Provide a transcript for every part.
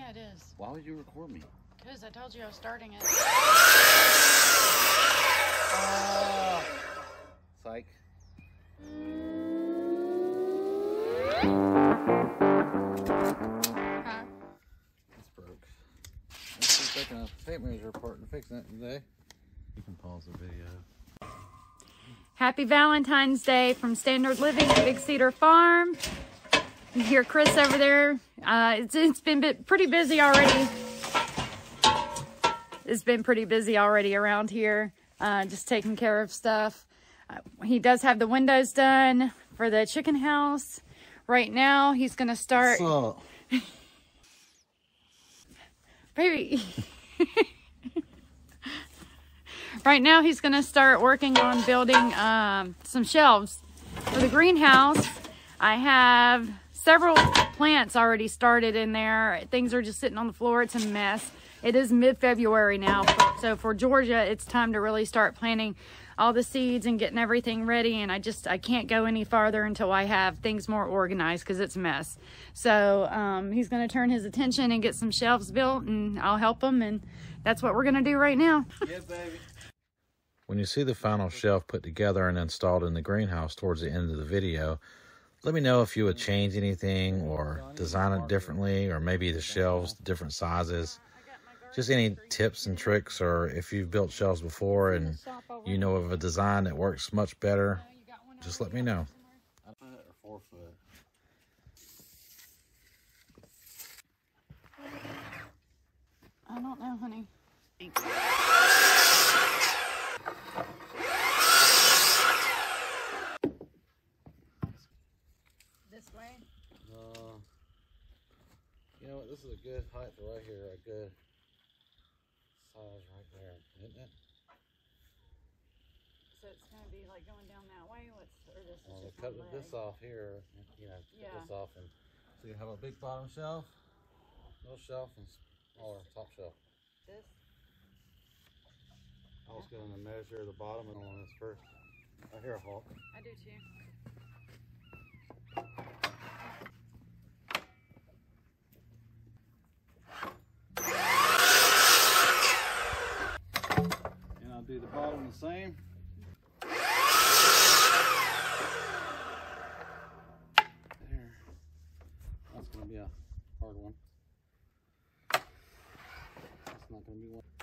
Yeah, it is. Why would you record me? Because I told you I was starting it. Ah. Psych. Huh? It's broke. I'm just taking a tape measure apart and fixing it today. You can pause the video. Happy Valentine's Day from Standard Living at Big Cedar Farm. You hear Chris over there. Uh, it's, it's been bit, pretty busy already. It's been pretty busy already around here, uh, just taking care of stuff. Uh, he does have the windows done for the chicken house. Right now, he's going to start. Baby. right now he's going to start working on building um, some shelves for the greenhouse. I have several plants already started in there. Things are just sitting on the floor. It's a mess. It is mid-February now. So for Georgia, it's time to really start planting all the seeds and getting everything ready. And I just, I can't go any farther until I have things more organized because it's a mess. So um, he's going to turn his attention and get some shelves built and I'll help him. And that's what we're going to do right now. Yeah, baby. When you see the final shelf put together and installed in the greenhouse towards the end of the video, let me know if you would change anything or design it differently or maybe the shelves, different sizes. Just any tips and tricks or if you've built shelves before and you know of a design that works much better, just let me know. I don't know, honey. This way? Uh, you know what? This is a good height right here. A good size right there, isn't it? So it's gonna be like going down that way. What's or this is Well, just cut this off here. You know, cut Yeah. this off, and so you have a big bottom shelf, little shelf, and smaller top shelf. This. I was going to measure the bottom and on this first. I hear a hawk. I do too. And I'll do the bottom the same. There. That's gonna be a hard one. That's not gonna be one.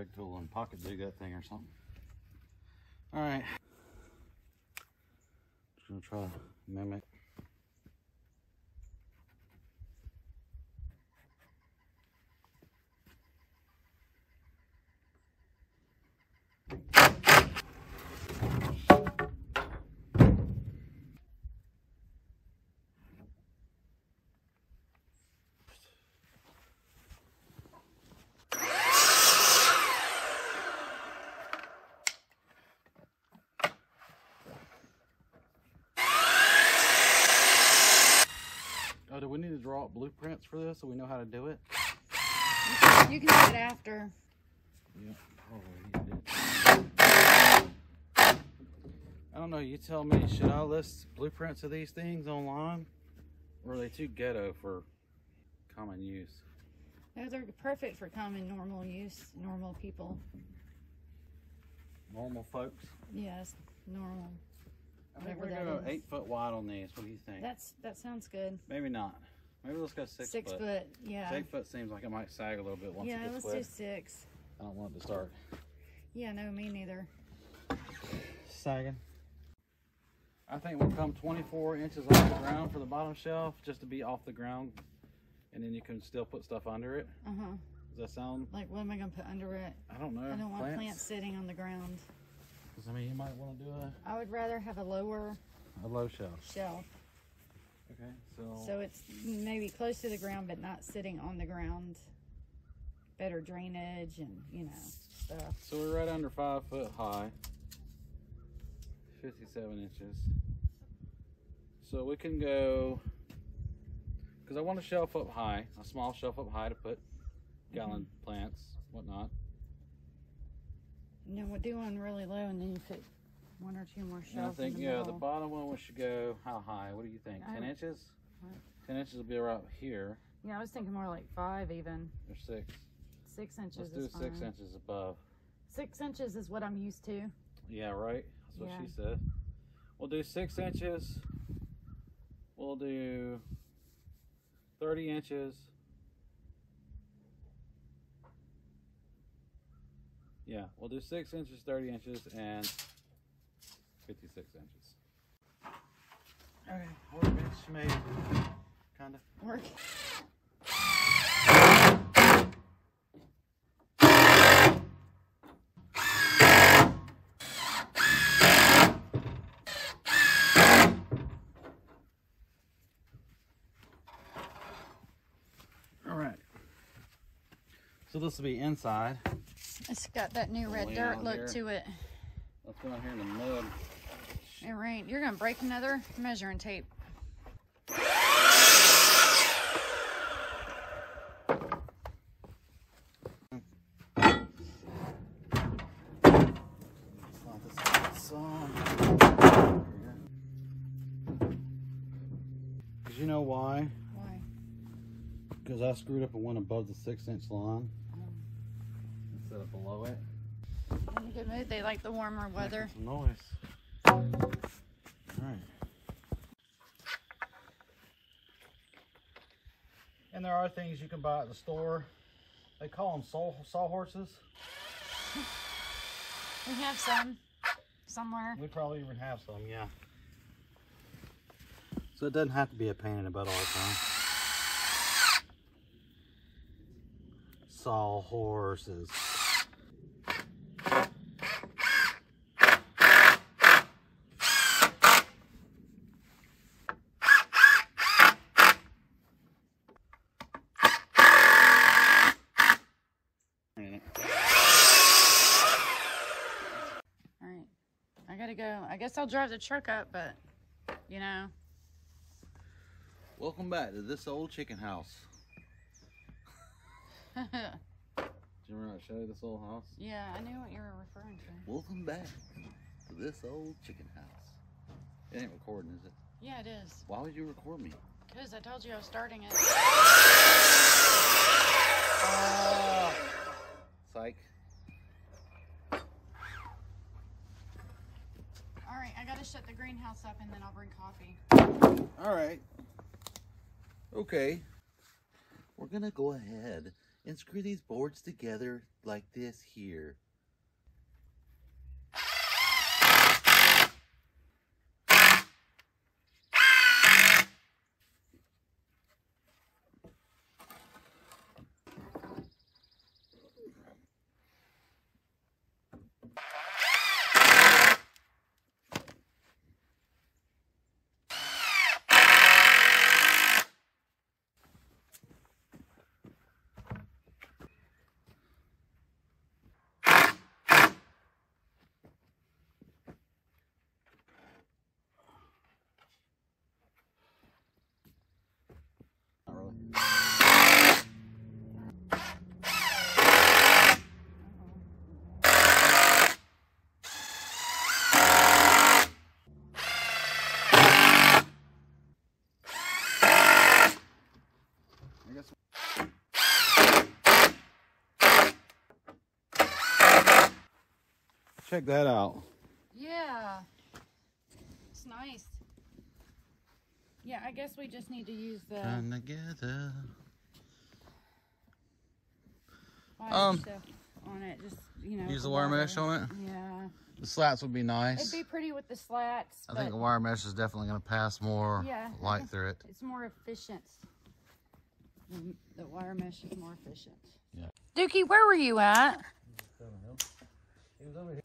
Kreg tool and pocket dig that thing or something. All right. Just gonna try to mimic. Oh, do we need to draw up blueprints for this so we know how to do it? You can do it after. Probably oh, need it. I don't know, you tell me, should I list blueprints of these things online? Or are they too ghetto for common use? Those are perfect for common normal use, normal people. Normal folks? Yes, normal. I think we're gonna go eight foot wide on these. What do you think? That's that sounds good. Maybe not. Maybe let's go six, Six foot. foot, yeah. Eight foot seems like it might sag a little bit once yeah, it let's gets do wet. six. I don't want it to start Yeah, no, me neither. sagging. I think we'll come 24 inches off the ground for the bottom shelf, just to be off the ground, and then you can still put stuff under it. Uh huh. Does that sound? Like, what am I gonna put under it? I don't know. I don't want plants sitting on the ground. 'Cause, I mean, you might want to do a, I would rather have a lower a low shelf. shelf, Okay, so, so it's maybe close to the ground, but not sitting on the ground. Better drainage and you know stuff. so we're right under five foot high. 57 inches. So we can go, because I want a shelf up high, a small shelf up high to put gallon mm-hmm. plants, whatnot. No, we'll do one really low and then you put one or two more And I shelves think, in the yeah, middle. the bottom one we should go, how high? What do you think? 10 I- inches? What? 10 inches will be around here, Yeah, I was thinking more like five even. or six. Six inches Let's do is six fine. inches above. Six inches is what I'm used to. Yeah, right? That's what Yeah. she said. We'll do six inches. We'll do 30 inches. Yeah, we'll do six inches, 30 inches, and 56 inches. Okay, workbench made. Kinda. Work. All right. So this will be inside. It's got that new red dirt look here. to it. Let's go in here in the mud. It rained. You're gonna break another measuring tape. Slide. Cause you know why? Why? Because I screwed up and went above the six inch line instead of below it. In a good mood. They like the warmer weather. Making Some noise. Alright. And there are things you can buy at the store. They call them saw, sawhorses. We have some somewhere. We probably even have some, yeah. So it doesn't have to be a pain in the butt all the time. Sawhorses. All right. I gotta go. I guess I'll drive the truck up, but you know. Welcome back to this old chicken house. Do you remember I showed you this old house? Yeah, I knew what you were referring to. Welcome back to this old chicken house. It ain't recording, is it? Yeah, it is. Why would you record me? Because I told you I was starting it. Psych. All right, I gotta shut the greenhouse up and then I'll bring coffee. All right. Okay. We're gonna go ahead and screw these boards together like this here. Not really. I guess. Check that out. Yeah. It's nice. Yeah, I guess we just need to use the Come together. wire Um, on it. Just you know. Use the for wire mesh on it. Yeah. The slats would be nice. It'd be pretty with the slats. I think the wire mesh is definitely going to pass more Yeah. light through it. It's more efficient. The, the wire mesh is more efficient. Yeah. Dookie, where were you at? He was over here.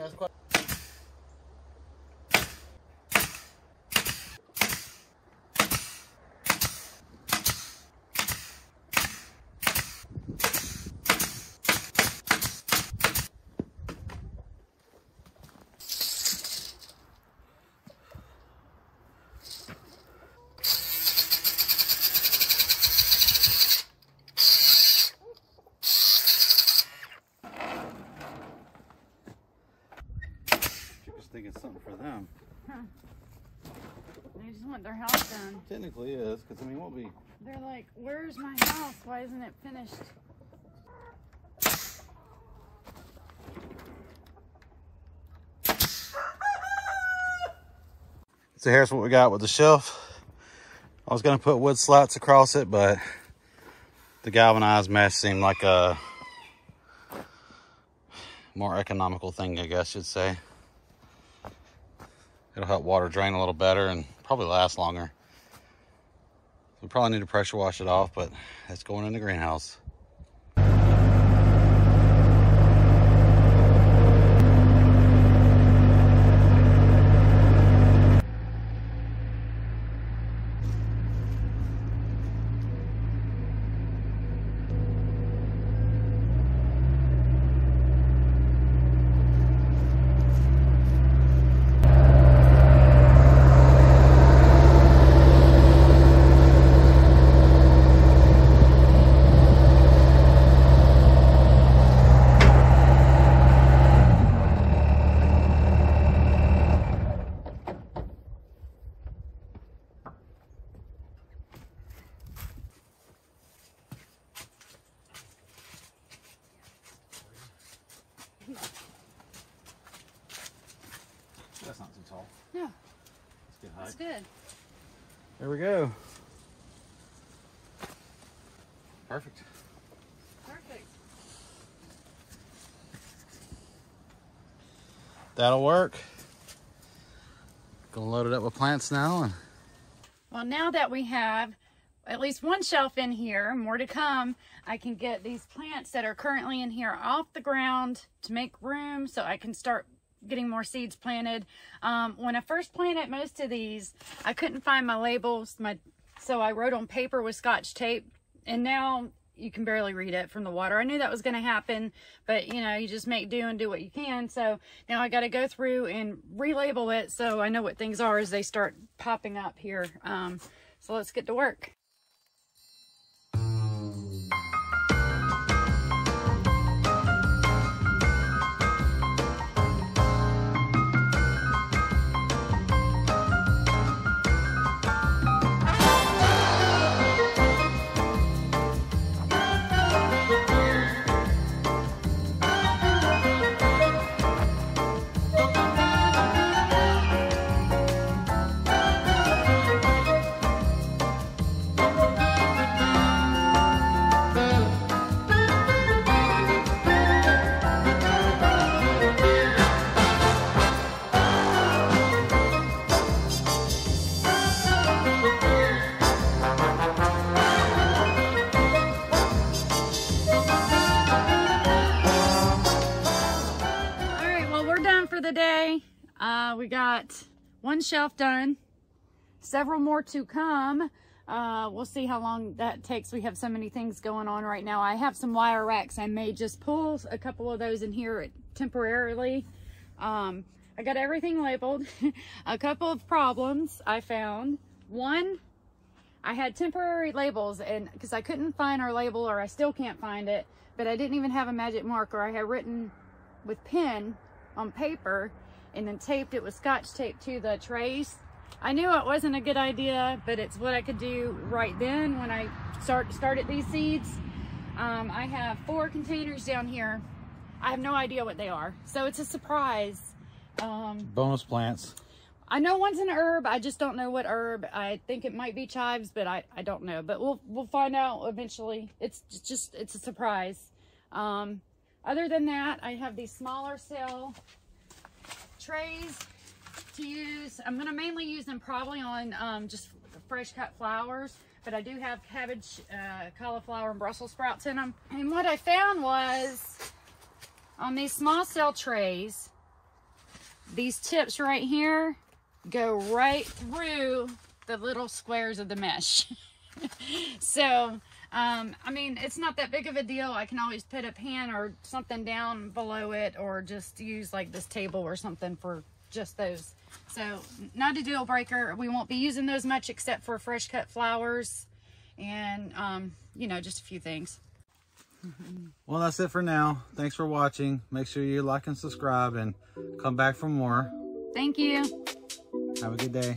That's quite. just thinking something for them. They just want their house Technically is, because I mean, what we They're like, where's my house? Why isn't it finished? So here's what we got with the shelf. I was gonna put wood slats across it, but the galvanized mesh seemed like a more economical thing, I guess you'd say. It'll help water drain a little better and probably last longer. We probably need to pressure wash it off, but it's going in the greenhouse. That's not too tall. Yeah, It's good height. that's good. There we go. Perfect. Perfect. That'll work. Gonna load it up with plants now and Well, now that we have at least one shelf in here, more to come, I can get these plants that are currently in here off the ground to make room so I can start getting more seeds planted. Um, when I first planted most of these, I couldn't find my labels, my so I wrote on paper with scotch tape, and now you can barely read it from the water. I knew that was going to happen, but you know, you just make do and do what you can. So now I got to go through and relabel it so I know what things are as they start popping up here. Um, so let's get to work. For the day. Uh, we got one shelf done, several more to come. Uh, we'll see how long that takes. We have so many things going on right now. I have some wire racks. I may just pull a couple of those in here temporarily. Um, I got everything labeled. a couple of problems I found. One, I had temporary labels and because I couldn't find our label or I still can't find it, but I didn't even have a magic marker. I had written with pen on paper and then taped it with scotch tape to the trays. I knew it wasn't a good idea, but it's what I could do right then when I start started these seeds. Um, I have four containers down here. I have no idea what they are, so it's a surprise. Um, bonus plants. I know one's an herb. I just don't know what herb. I think it might be chives, but I, I don't know. But we'll we'll find out eventually. It's just it's a surprise. Um, other than that, I have these smaller cell trays to use. I'm gonna mainly use them probably on um, just fresh cut flowers. But I do have cabbage, uh, cauliflower, and Brussels sprouts in them. And what I found was on these small cell trays, these tips right here go right through the little squares of the mesh. so, um, I mean, it's not that big of a deal. I can always put a pan or something down below it or just use like this table or something for just those. So not a deal breaker. We won't be using those much except for fresh cut flowers and, um, you know, just a few things. Well, that's it for now. Thanks for watching. Make sure you like and subscribe and come back for more. Thank you. Have a good day.